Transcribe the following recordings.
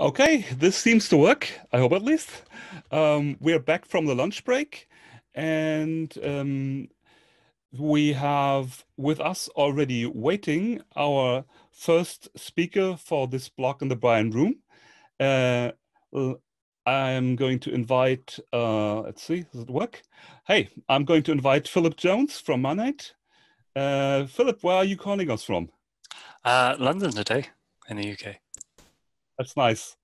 Okay, this seems to work. I hope at least. Um, we're back from the lunch break, and um, we have with us already waiting our first speaker for this block in the Brian Room. Uh, I'm going to invite, uh, let's see, does it work? Hey, I'm going to invite Philip Jones from Moneyed. Uh, Philip, where are you calling us from? Uh, London today in the UK. That's nice.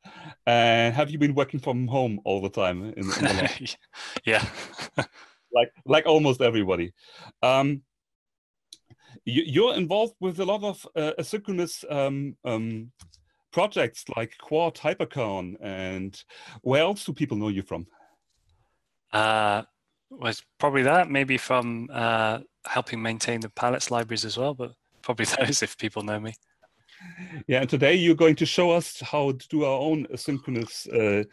And have you been working from home all the time? In, in the yeah. like like almost everybody. Um, you, are involved with a lot of uh, asynchronous um, um, projects like Quart Hypercorn, and where else do people know you from? Uh, was probably that, maybe from uh, helping maintain the Pallets libraries as well, but probably those if people know me. Yeah, and today you're going to show us how to do our own asynchronous uh,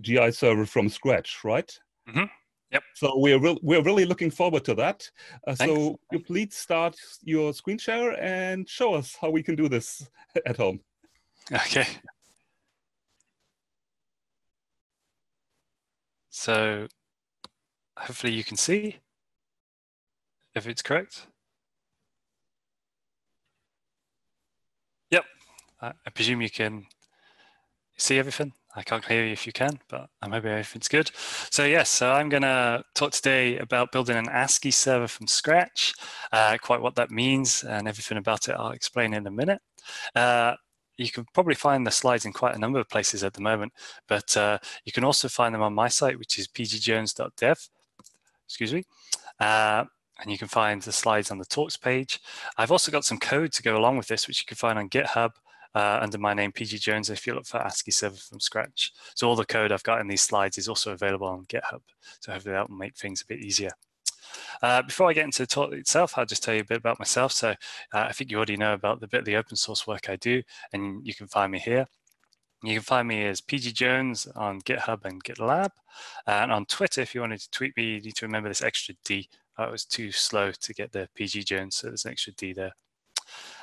GI server from scratch, right? Mm -hmm. Yep. So we're re we're really looking forward to that. Uh, so you please start your screen share and show us how we can do this at home. Okay. So hopefully you can see if it's correct. Yep, I, presume you can see everything. I can't hear you if you can, but I'm hoping everything's good. So yes, so I'm going to talk today about building an ASGI server from scratch, uh, quite what that means and everything about it I'll explain in a minute. Uh, you can probably find the slides in quite a number of places at the moment, but uh, you can also find them on my site, which is pgjones.dev, excuse me. Uh, and you can find the slides on the talks page. I've also got some code to go along with this, which you can find on GitHub uh, under my name, PG Jones, if you look for ASGI server from scratch. So all the code I've got in these slides is also available on GitHub. So hopefully that will make things a bit easier. Uh, before I get into the talk itself, I'll just tell you a bit about myself. So uh, I think you already know about the bit of the open source work I do, and you can find me here. You can find me as PG Jones on GitHub and GitLab. And on Twitter, if you wanted to tweet me, you need to remember this extra D. I was too slow to get the PG Jones, so there's an extra D there.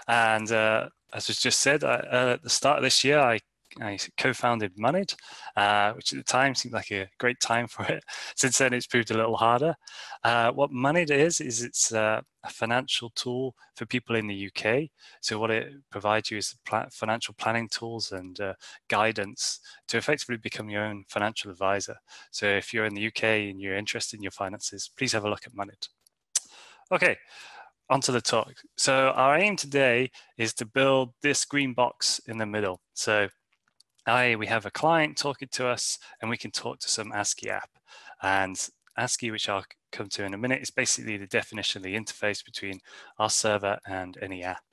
And uh, as was just said, I, uh, at the start of this year, I, I co-founded Moneyed, uh, which at the time seemed like a great time for it. Since then, it's proved a little harder. Uh, what Moneyed is, is it's uh, a financial tool for people in the UK. So what it provides you is financial planning tools and uh, guidance to effectively become your own financial advisor. So if you're in the UK and you're interested in your finances, please have a look at Moneyed. Okay, onto the talk. So our aim today is to build this green box in the middle. So I, we have a client talking to us and we can talk to some ASGI app. And ASGI, which I'll come to in a minute, is basically the definition of the interface between our server and any app.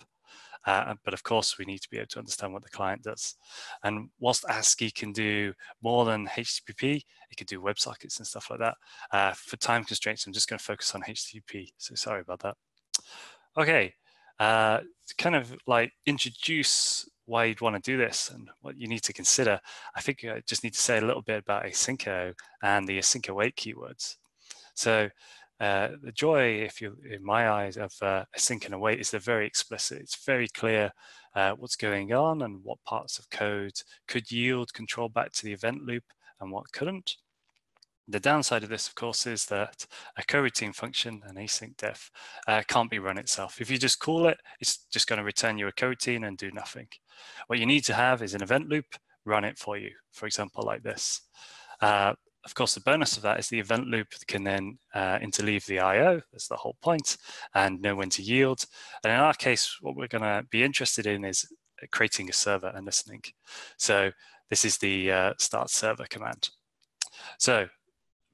Uh, but of course, we need to be able to understand what the client does. And whilst ASGI can do more than HTTP, it can do WebSockets and stuff like that. Uh, for time constraints, I'm just going to focus on HTTP. So sorry about that. Okay, uh, to kind of like introduce why you'd want to do this and what you need to consider, I think I just need to say a little bit about asyncio and the async await keywords. So uh, the joy, if you, in my eyes, of uh, async and await is they're very explicit. It's very clear uh, what's going on and what parts of code could yield control back to the event loop and what couldn't. The downside of this, of course, is that a coroutine function, an async def, uh, can't be run itself. If you just call it, it's just going to return you a coroutine and do nothing. What you need to have is an event loop, run it for you, for example, like this. Uh, of course, the bonus of that is the event loop can then uh, interleave the I.O., that's the whole point, and know when to yield. And in our case, what we're going to be interested in is creating a server and listening. So this is the uh, start server command. So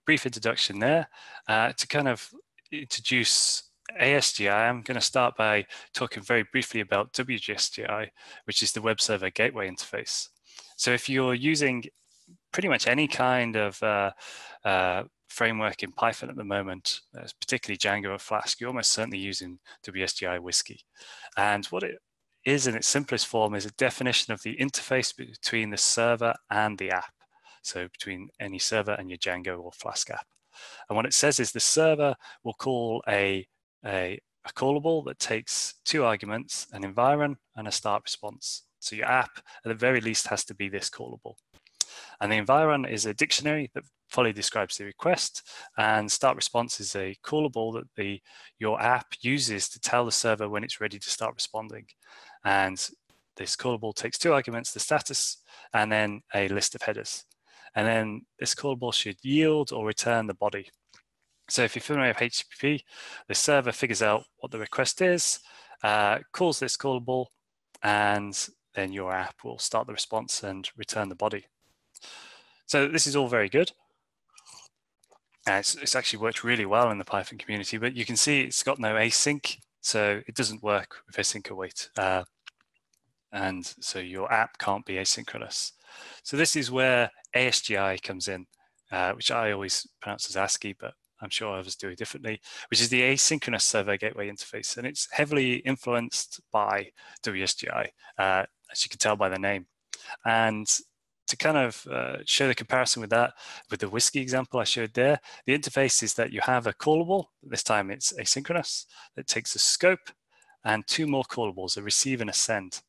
brief introduction there. Uh, to kind of introduce ASGI, I'm going to start by talking very briefly about WSGI, which is the web server gateway interface. So if you're using pretty much any kind of uh, uh, framework in Python at the moment, uh, particularly Django or Flask, you're almost certainly using WSGI Whiskey. And what it is in its simplest form is a definition of the interface between the server and the app so between any server and your Django or Flask app. And what it says is the server will call a, a, a callable that takes two arguments, an environ and a start response. So your app, at the very least, has to be this callable. And the environ is a dictionary that fully describes the request and start response is a callable that the your app uses to tell the server when it's ready to start responding. And this callable takes two arguments, the status and then a list of headers. And then this callable should yield or return the body. So if you're familiar with HTTP, the server figures out what the request is, uh, calls this callable, and then your app will start the response and return the body. So this is all very good. Uh, it's, it's, actually worked really well in the Python community, but you can see it's got no async, so it doesn't work with async await. Uh, and so your app can't be asynchronous. So this is where ASGI comes in, uh, which I always pronounce as ASCII, but I'm sure others do it differently, which is the asynchronous server gateway interface. And it's heavily influenced by WSGI, uh, as you can tell by the name. And to kind of uh, show the comparison with that, with the whiskey example I showed there, the interface is that you have a callable, this time it's asynchronous, that takes a scope and two more callables, a receive and a send.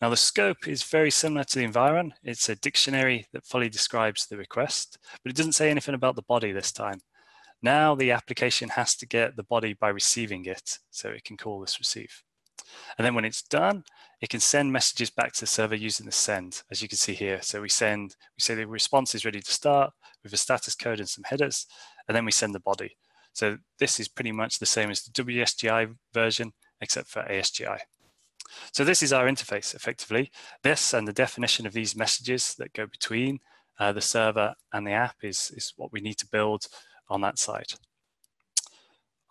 Now the scope is very similar to the environ. It's a dictionary that fully describes the request, but it doesn't say anything about the body this time. Now the application has to get the body by receiving it, so it can call this receive. And then when it's done, it can send messages back to the server using the send, as you can see here. So we send, we say the response is ready to start with a status code and some headers, and then we send the body. So this is pretty much the same as the WSGI version, except for ASGI. So this is our interface effectively. This and the definition of these messages that go between uh, the server and the app is, is what we need to build on that side.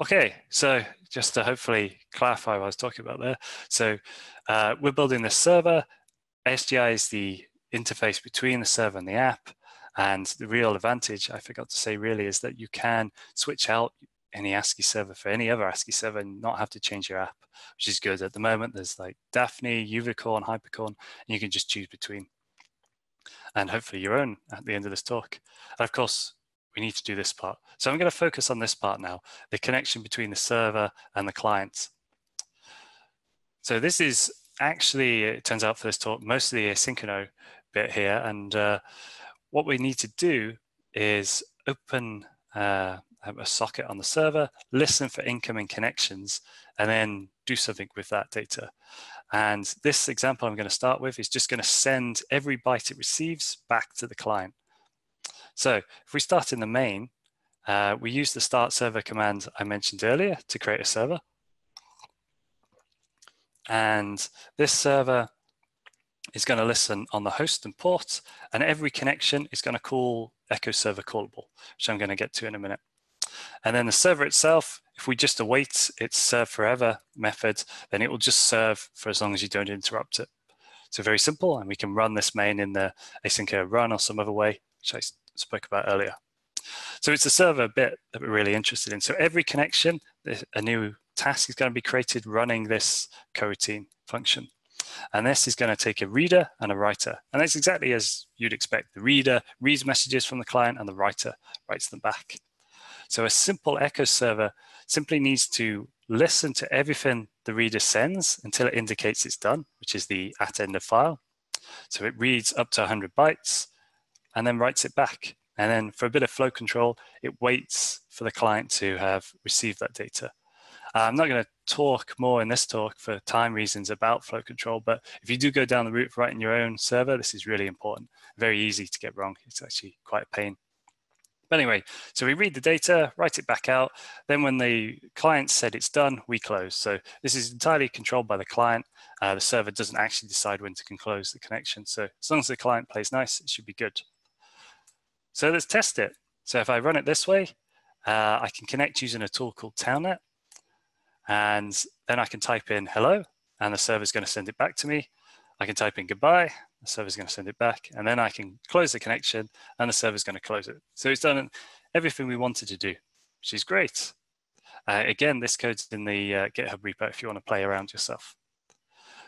Okay, so just to hopefully clarify what I was talking about there. So uh, we're building this server. SGI is the interface between the server and the app. And the real advantage, I forgot to say really, is that you can switch out any ASGI server for any other ASGI server and not have to change your app, which is good. At the moment, there's like Daphne, Uvicorn, Hypercorn, and you can just choose between. And hopefully your own at the end of this talk. And of course, we need to do this part. So I'm going to focus on this part now, the connection between the server and the client. So this is actually, it turns out for this talk, mostly a asynchronous bit here. And uh, what we need to do is open uh, a socket on the server, listen for incoming connections, and then do something with that data. And this example I'm going to start with is just going to send every byte it receives back to the client. So if we start in the main, uh, we use the start server command I mentioned earlier to create a server. And this server is going to listen on the host and port, and every connection is going to call Echo Server callable, which I'm going to get to in a minute. And then the server itself, if we just await its serve forever method, then it will just serve for as long as you don't interrupt it. So very simple, and we can run this main in the async run or some other way, which I spoke about earlier. So it's the server bit that we're really interested in. So every connection, a new task is going to be created running this coroutine function. And this is going to take a reader and a writer. And that's exactly as you'd expect. The reader reads messages from the client and the writer writes them back. So a simple echo server simply needs to listen to everything the reader sends until it indicates it's done, which is the at end of file. So it reads up to 100 bytes and then writes it back. And then for a bit of flow control, it waits for the client to have received that data. Uh, I'm not going to talk more in this talk for time reasons about flow control, but if you do go down the route of writing your own server, this is really important. Very easy to get wrong. It's actually quite a pain. But anyway, so we read the data, write it back out. Then when the client said it's done, we close. So this is entirely controlled by the client. Uh, the server doesn't actually decide when to close the connection. So as long as the client plays nice, it should be good. So let's test it. So if I run it this way, uh, I can connect using a tool called Telnet. And then I can type in hello, and the server is going to send it back to me. I can type in goodbye, the server is going to send it back, and then I can close the connection, and the server is going to close it. So it's done everything we wanted to do, which is great. Uh, again, this code's in the uh, GitHub repo if you want to play around yourself.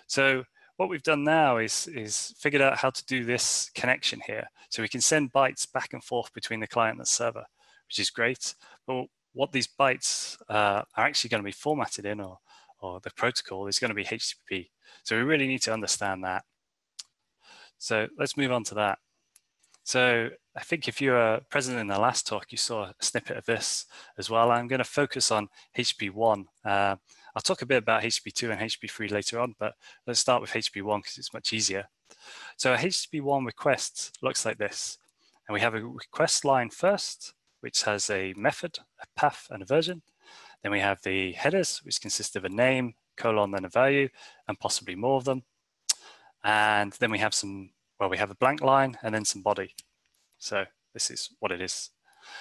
So what we've done now is, is figured out how to do this connection here. So we can send bytes back and forth between the client and the server, which is great. But what these bytes uh, are actually going to be formatted in or, or the protocol is going to be HTTP. So we really need to understand that. So let's move on to that. So I think if you were present in the last talk, you saw a snippet of this as well. I'm going to focus on HTTP1. Uh, I'll talk a bit about HTTP2 and HTTP3 later on, but let's start with HTTP1 because it's much easier. So a HTTP1 request looks like this. And we have a request line first, which has a method, a path, and a version. Then we have the headers, which consist of a name, colon, then a value, and possibly more of them. And then we have some, well, we have a blank line and then some body. So this is what it is.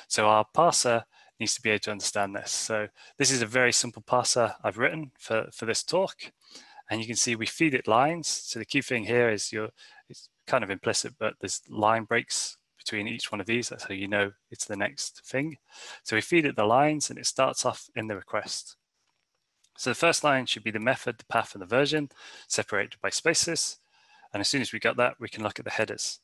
So our parser needs to be able to understand this. So this is a very simple parser I've written for, for this talk. And you can see we feed it lines. So the key thing here is your, it's kind of implicit, but there's line breaks between each one of these. That's how you know it's the next thing. So we feed it the lines and it starts off in the request. So the first line should be the method, the path, and the version separated by spaces. And as soon as we got that, we can look at the headers.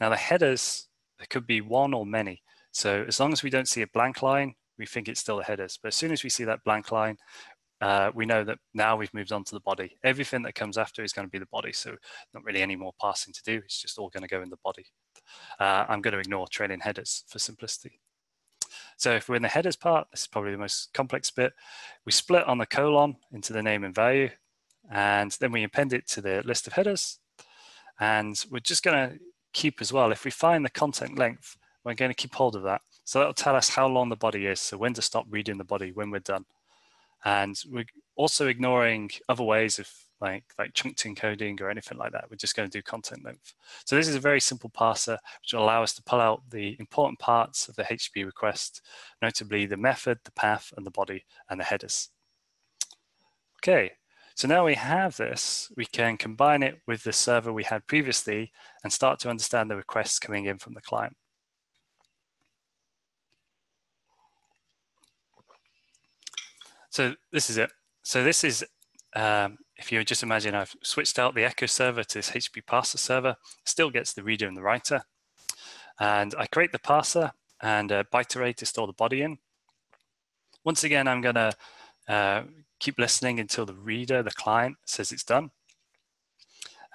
Now the headers, there could be one or many. So as long as we don't see a blank line, we think it's still the headers. But as soon as we see that blank line, uh, we know that now we've moved on to the body. Everything that comes after is going to be the body. So not really any more parsing to do. It's just all going to go in the body. Uh, I'm going to ignore trailing headers for simplicity. So if we're in the headers part, this is probably the most complex bit. We split on the colon into the name and value, and then we append it to the list of headers. And we're just going to keep as well, if we find the content length, we're going to keep hold of that. So that'll tell us how long the body is. So when to stop reading the body when we're done. And we're also ignoring other ways of like, like chunked encoding or anything like that. We're just going to do content length. So this is a very simple parser, which will allow us to pull out the important parts of the HTTP request, notably the method, the path, and the body, and the headers. Okay, so now we have this, we can combine it with the server we had previously and start to understand the requests coming in from the client. So this is it. So this is um, if you just imagine I've switched out the echo server to this HTTP parser server, still gets the reader and the writer. And I create the parser and a byte array to store the body in. Once again, I'm gonna uh, keep listening until the reader, the client says it's done.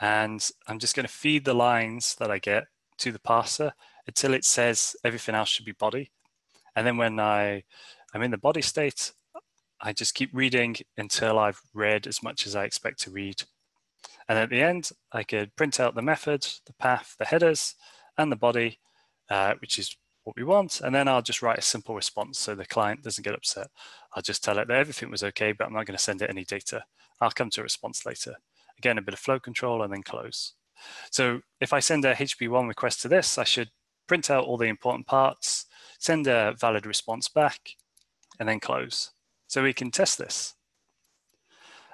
And I'm just gonna feed the lines that I get to the parser until it says everything else should be body. And then when I, I'm in the body state, I just keep reading until I've read as much as I expect to read. And at the end, I could print out the method, the path, the headers, and the body, uh, which is what we want. And then I'll just write a simple response so the client doesn't get upset. I'll just tell it that everything was okay, but I'm not going to send it any data. I'll come to a response later. Again, a bit of flow control and then close. So if I send a HTTP1 request to this, I should print out all the important parts, send a valid response back, and then close. So we can test this.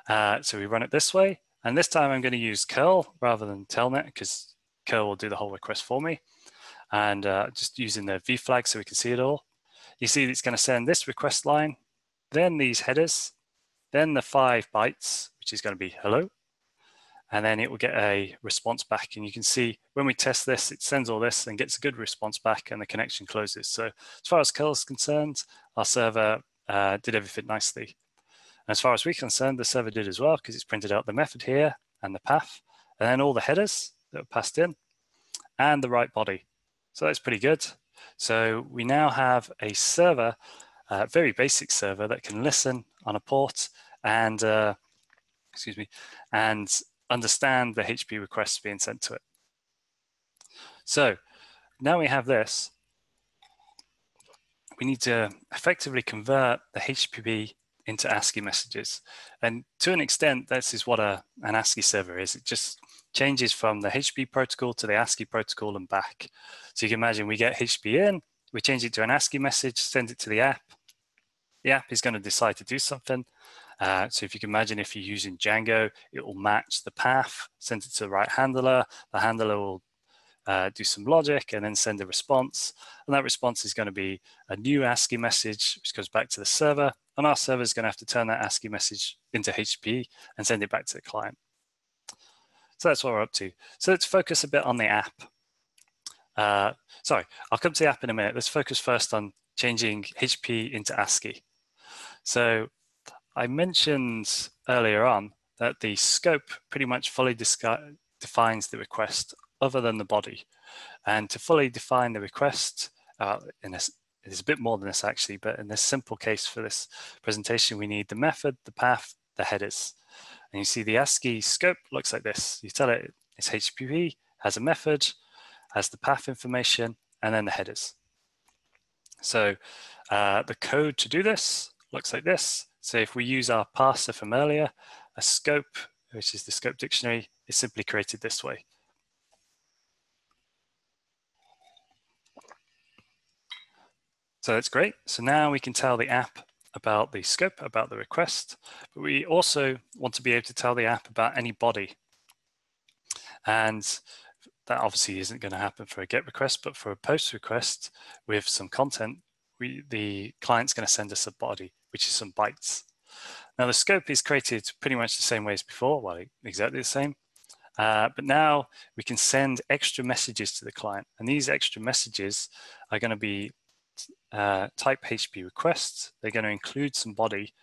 Uh, so we run it this way. And this time I'm going to use curl rather than telnet because curl will do the whole request for me. And uh, just using the v flag so we can see it all. You see it's going to send this request line, then these headers, then the five bytes, which is going to be hello. And then it will get a response back. And you can see when we test this, it sends all this and gets a good response back and the connection closes. So as far as curl is concerned, our server uh, did everything nicely. As far as we're concerned, the server did as well because it's printed out the method here and the path, and then all the headers that were passed in, and the right body. So that's pretty good. So we now have a server, a very basic server that can listen on a port and, uh, excuse me, and understand the HTTP requests being sent to it. So now we have this, we need to effectively convert the HTTP into ASGI messages. And to an extent, this is what a, an ASGI server is. It just changes from the HTTP protocol to the ASGI protocol and back. So you can imagine we get HTTP in, we change it to an ASGI message, send it to the app. The app is going to decide to do something. Uh, so if you can imagine if you're using Django, it will match the path, send it to the right handler. The handler will uh, do some logic, and then send a response. And that response is going to be a new ASGI message, which goes back to the server. And our server is going to have to turn that ASGI message into HTTP and send it back to the client. So that's what we're up to. So let's focus a bit on the app. Uh, sorry, I'll come to the app in a minute. Let's focus first on changing HTTP into ASGI. So I mentioned earlier on that the scope pretty much fully defines the request other than the body. And to fully define the request, uh, in this, it is a bit more than this actually, but in this simple case for this presentation, we need the method, the path, the headers. And you see the ASGI scope looks like this. You tell it it's HTTP, has a method, has the path information, and then the headers. So uh, the code to do this looks like this. So if we use our parser from earlier, a scope, which is the scope dictionary, is simply created this way. So that's great. So now we can tell the app about the scope, about the request, but we also want to be able to tell the app about any body. And that obviously isn't going to happen for a GET request, but for a POST request with some content, we, the client's going to send us a body, which is some bytes. Now the scope is created pretty much the same way as before, well, exactly the same. Uh, but now we can send extra messages to the client. And these extra messages are going to be uh, type HTTP requests. They're going to include some body.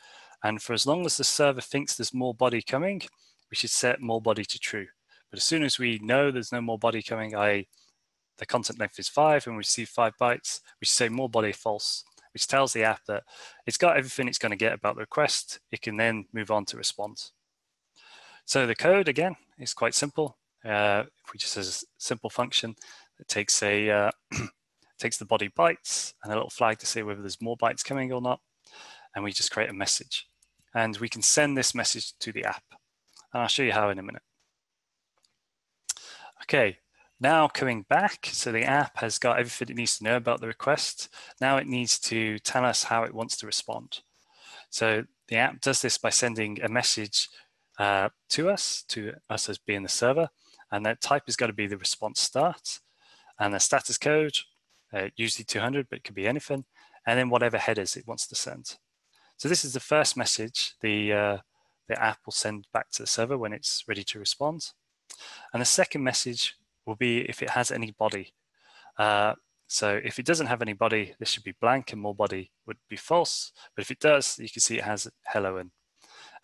And for as long as the server thinks there's more body coming, we should set more body to true. But as soon as we know there's no more body coming, I the content length is five and we receive five bytes, we should say more body false, which tells the app that it's got everything it's going to get about the request. It can then move on to response. So the code, again, is quite simple. Uh, we just as a simple function, that takes a uh, takes the body bytes and a little flag to say whether there's more bytes coming or not. And we just create a message. And we can send this message to the app. And I'll show you how in a minute. Okay, now coming back, so the app has got everything it needs to know about the request. Now it needs to tell us how it wants to respond. So the app does this by sending a message uh, to us, to us as being the server, and that type is going to be the response start, and the status code, uh, usually 200, but it could be anything, and then whatever headers it wants to send. So this is the first message the, uh, the app will send back to the server when it's ready to respond. And the second message will be if it has any body. Uh, so if it doesn't have any body, this should be blank and more body would be false. But if it does, you can see it has hello in.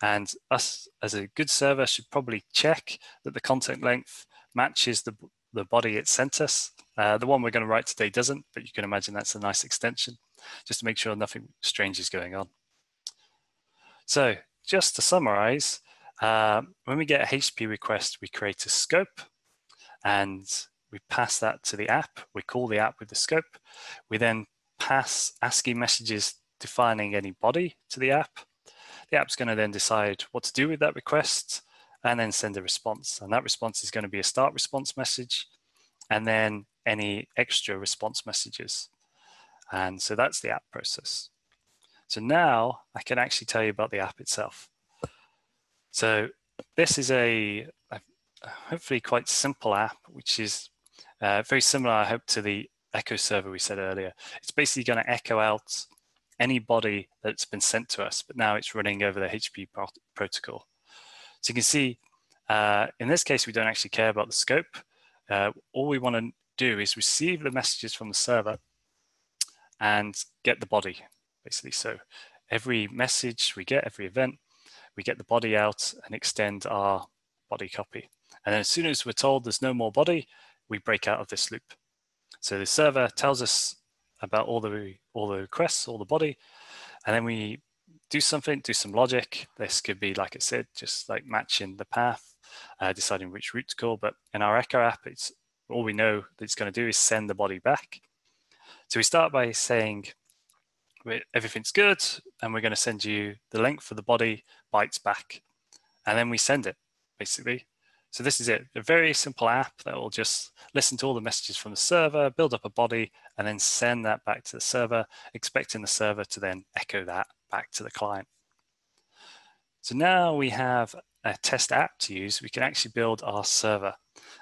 And us as a good server should probably check that the content length matches the, the body it sent us. Uh, the one we're going to write today doesn't, but you can imagine that's a nice extension just to make sure nothing strange is going on. So just to summarize, uh, when we get a HTTP request, we create a scope and we pass that to the app. We call the app with the scope. We then pass ASGI messages defining any body to the app. The app's going to then decide what to do with that request and then send a response. And that response is going to be a start response message and then any extra response messages. And so that's the app process. So now I can actually tell you about the app itself. So this is a, a hopefully quite simple app, which is uh, very similar, I hope, to the Echo server we said earlier. It's basically going to echo out any body that's been sent to us, but now it's running over the HTTP protocol. So you can see, uh, in this case, we don't actually care about the scope. Uh, all we want to do is receive the messages from the server and get the body, basically. So every message we get, every event, we get the body out and extend our body copy. And then as soon as we're told there's no more body, we break out of this loop. So the server tells us about all the all the requests, all the body, and then we do something, do some logic. This could be, like I said, just like matching the path, uh, deciding which route to call. But in our Echo app, it's all we know that it's going to do is send the body back. So we start by saying everything's good, and we're going to send you the length for the body bytes back, and then we send it basically. So this is it, a very simple app that will just listen to all the messages from the server, build up a body, and then send that back to the server, expecting the server to then echo that back to the client. So now we have a test app to use, we can actually build our server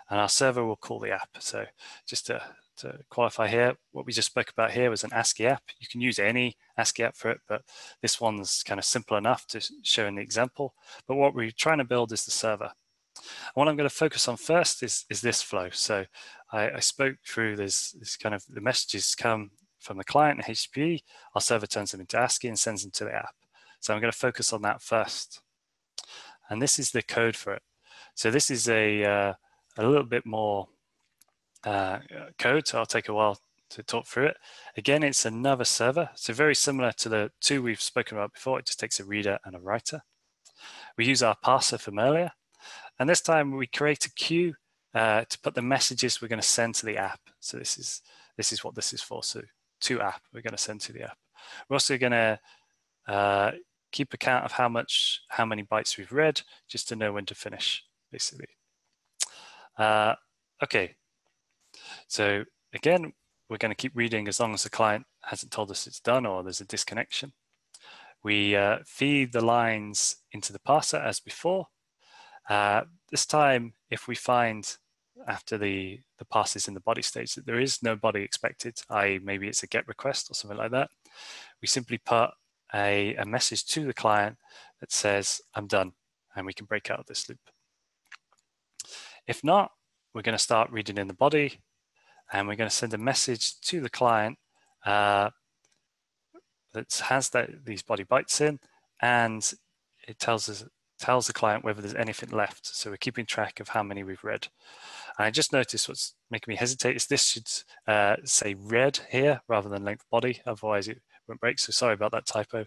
and our server will call the app. So just to, to qualify here, what we just spoke about here was an ASGI app. You can use any ASGI app for it, but this one's kind of simple enough to show in the example. But what we're trying to build is the server. And what I'm going to focus on first is, is this flow. So I, I spoke through this, this kind of the messages come from the client and HTTP, our server turns them into ASGI and sends them to the app. So I'm going to focus on that first. And this is the code for it. So this is a, uh, a little bit more uh, code, so I'll take a while to talk through it. Again, it's another server, so very similar to the two we've spoken about before. It just takes a reader and a writer. We use our parser from earlier, and this time we create a queue uh, to put the messages we're going to send to the app. So this is this is what this is for. So to app, we're going to send to the app. We're also going to uh, keep account of how much, how many bytes we've read, just to know when to finish, basically. Uh, okay, so again, we're going to keep reading as long as the client hasn't told us it's done or there's a disconnection. We uh, feed the lines into the parser as before. Uh, this time, if we find after the, the passes in the body stage that there is no body expected, i.e. maybe it's a get request or something like that, we simply put a, a message to the client that says, I'm done, and we can break out of this loop. If not, we're going to start reading in the body, and we're going to send a message to the client uh, that has that, these body bytes in, and it tells us tells the client whether there's anything left. So we're keeping track of how many we've read. I just noticed what's making me hesitate is this should uh, say read here rather than length body, otherwise it won't break. So sorry about that typo,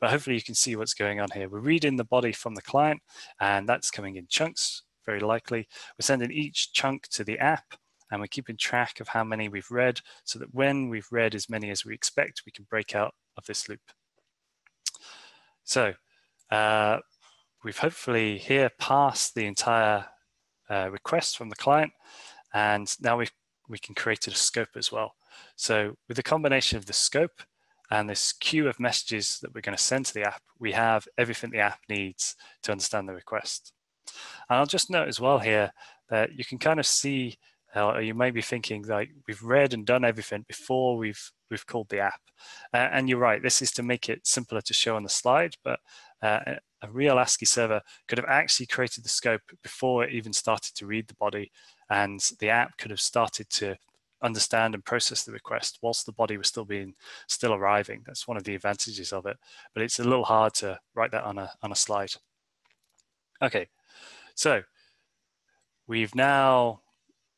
but hopefully you can see what's going on here. We're reading the body from the client and that's coming in chunks, very likely. We're sending each chunk to the app and we're keeping track of how many we've read so that when we've read as many as we expect, we can break out of this loop. So uh, we've hopefully here passed the entire uh, request from the client and now we we can create a scope as well. So with the combination of the scope and this queue of messages that we're going to send to the app, we have everything the app needs to understand the request. And I'll just note as well here that you can kind of see, uh, you may be thinking like we've read and done everything before we've we've called the app. Uh, and you're right, this is to make it simpler to show on the slide, but uh, a real ASGI server could have actually created the scope before it even started to read the body, and the app could have started to understand and process the request whilst the body was still being still arriving. That's one of the advantages of it, but it's a little hard to write that on a, on a slide. Okay, so we've now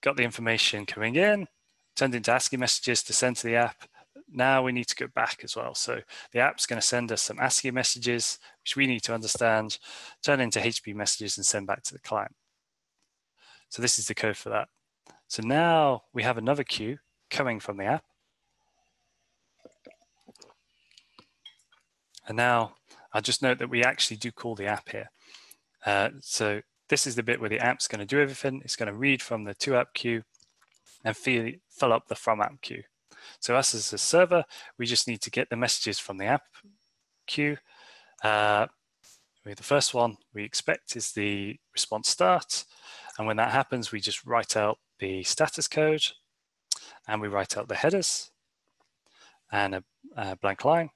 got the information coming in, turned into ASGI messages to send to the app. Now we need to go back as well. So the app's going to send us some ASGI messages, which we need to understand, turn into HTTP messages and send back to the client. So this is the code for that. So now we have another queue coming from the app. And now I'll just note that we actually do call the app here. Uh, so this is the bit where the app's going to do everything. It's going to read from the to app queue and fill, fill up the from app queue. So us as a server, we just need to get the messages from the app queue. Uh, the first one we expect is the response start. And when that happens, we just write out the status code and we write out the headers and a, a blank line.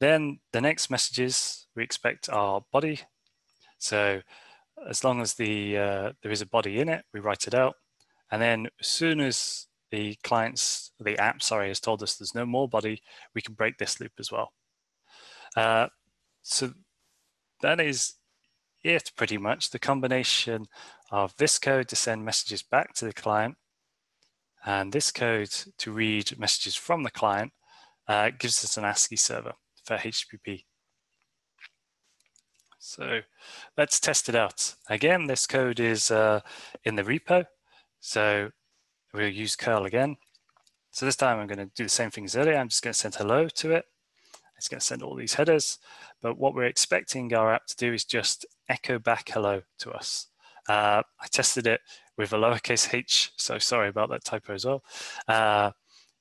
Then the next messages we expect are body. So as long as the uh, there is a body in it, we write it out. And then as soon as the client's, the app, sorry, has told us there's no more body, we can break this loop as well. Uh, so that is it pretty much. The combination of this code to send messages back to the client and this code to read messages from the client uh, gives us an ASGI server for HTTP. So let's test it out. Again, this code is uh, in the repo. So we'll use curl again. So this time I'm going to do the same thing as earlier. I'm just going to send hello to it. It's going to send all these headers. But what we're expecting our app to do is just echo back hello to us. Uh, I tested it with a lowercase h, so sorry about that typo as well. Uh,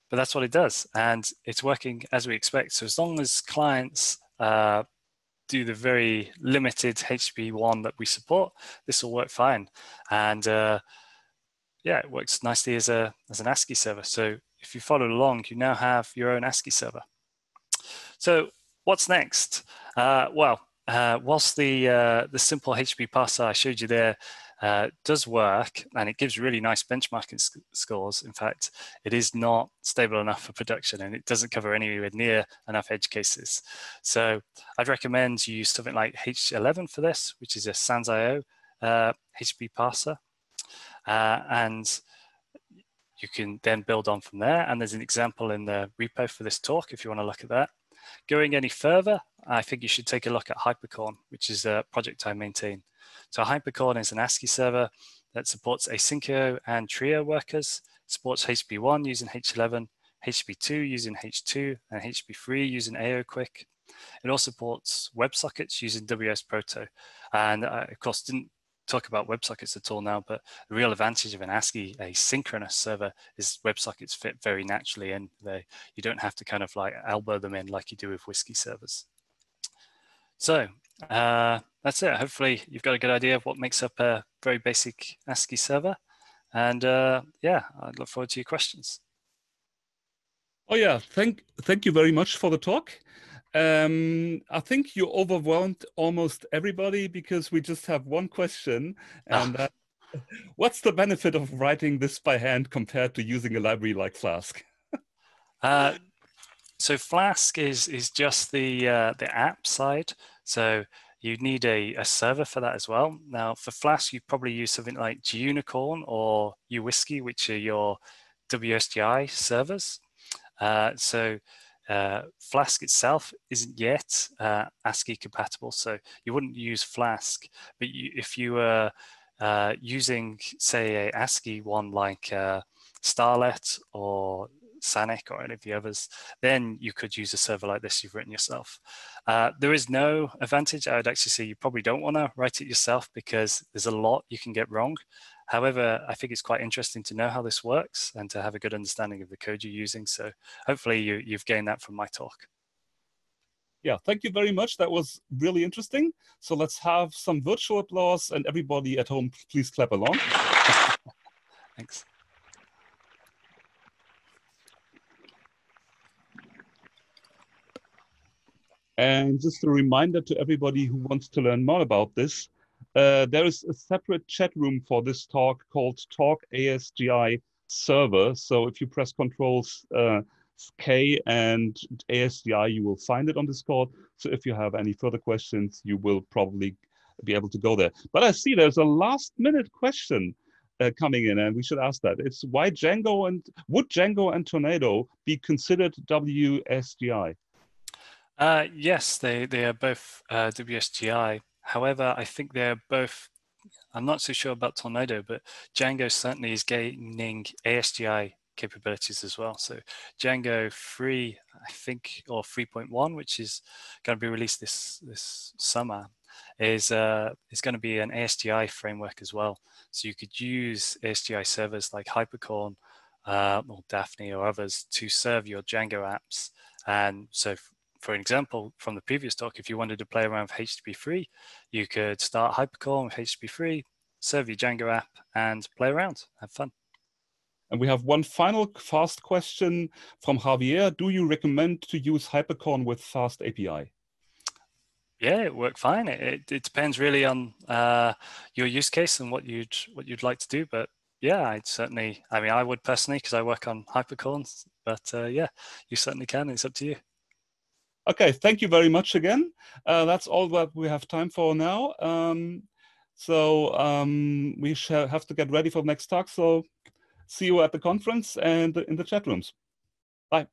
but that's what it does. And it's working as we expect. So as long as clients uh, do the very limited HTTP1 that we support, this will work fine. And uh, yeah, it works nicely as, a, as an ASGI server. So if you follow along, you now have your own ASGI server. So what's next? Uh, well, uh, whilst the uh, the simple HTTP parser I showed you there uh, does work and it gives really nice benchmarking sc scores. In fact, it is not stable enough for production and it doesn't cover anywhere near enough edge cases. So I'd recommend you use something like H11 for this, which is a SansIO uh, HTTP parser. Uh, and you can then build on from there. And there's an example in the repo for this talk if you want to look at that. Going any further, I think you should take a look at Hypercorn, which is a project I maintain. So Hypercorn is an ASGI server that supports Asyncio and Trio workers, supports HTTP1 using H11, HTTP2 using H2, and HTTP3 using aioquic. It also supports WebSockets using wsproto. And I, of course, didn't talk about WebSockets at all now, but the real advantage of an ASGI, asynchronous server, is WebSockets fit very naturally and they, you don't have to kind of like elbow them in like you do with Whiskey servers. So uh, that's it. Hopefully you've got a good idea of what makes up a very basic ASGI server. And uh, yeah, I look forward to your questions. Oh yeah, thank thank you very much for the talk. Um, I think you overwhelmed almost everybody because we just have one question, ah. and uh, what's the benefit of writing this by hand compared to using a library like Flask? uh, so Flask is is just the uh, the app side. So you need a, a server for that as well. Now for Flask, you probably use something like Gunicorn or uWSGI, which are your WSGI servers. Uh, so uh, Flask itself isn't yet uh, ASGI compatible, so you wouldn't use Flask. But you, if you were uh, using, say, a ASGI one like uh, Starlette or Sanic or any of the others, then you could use a server like this you've written yourself. Uh, there is no advantage. I would actually say you probably don't want to write it yourself because there's a lot you can get wrong. However, I think it's quite interesting to know how this works and to have a good understanding of the code you're using. So hopefully you, you've gained that from my talk. Yeah, thank you very much. That was really interesting. So let's have some virtual applause and everybody at home, please clap along. Thanks. And just a reminder to everybody who wants to learn more about this, uh, there is a separate chat room for this talk called Talk ASGI Server. So if you press Controls uh, K and ASGI, you will find it on Discord. So if you have any further questions, you will probably be able to go there. But I see there's a last minute question uh, coming in, and we should ask that. It's why Django and would Django and Tornado be considered WSGI? Uh, yes, they, they are both uh, WSGI. However, I think they're both, I'm not so sure about Tornado, but Django certainly is gaining ASGI capabilities as well. So Django 3, I think, or 3.1, which is going to be released this, this summer, is, uh, is going to be an ASGI framework as well. So you could use ASGI servers like Hypercorn uh, or Daphne or others to serve your Django apps. And so for example, from the previous talk, if you wanted to play around with HTTP3, you could start Hypercorn with HTTP3, serve your Django app, and play around, have fun. And we have one final fast question from Javier. Do you recommend to use Hypercorn with FastAPI? Yeah, it worked fine. It, it, it depends really on uh, your use case and what you'd what you'd like to do. But yeah, I'd certainly. I mean, I would personally because I work on Hypercorn. But uh, yeah, you certainly can. It's up to you. Okay, thank you very much again. Uh, that's all that we have time for now. Um, so um, we shall have to get ready for the next talk. So see you at the conference and in the chat rooms. Bye.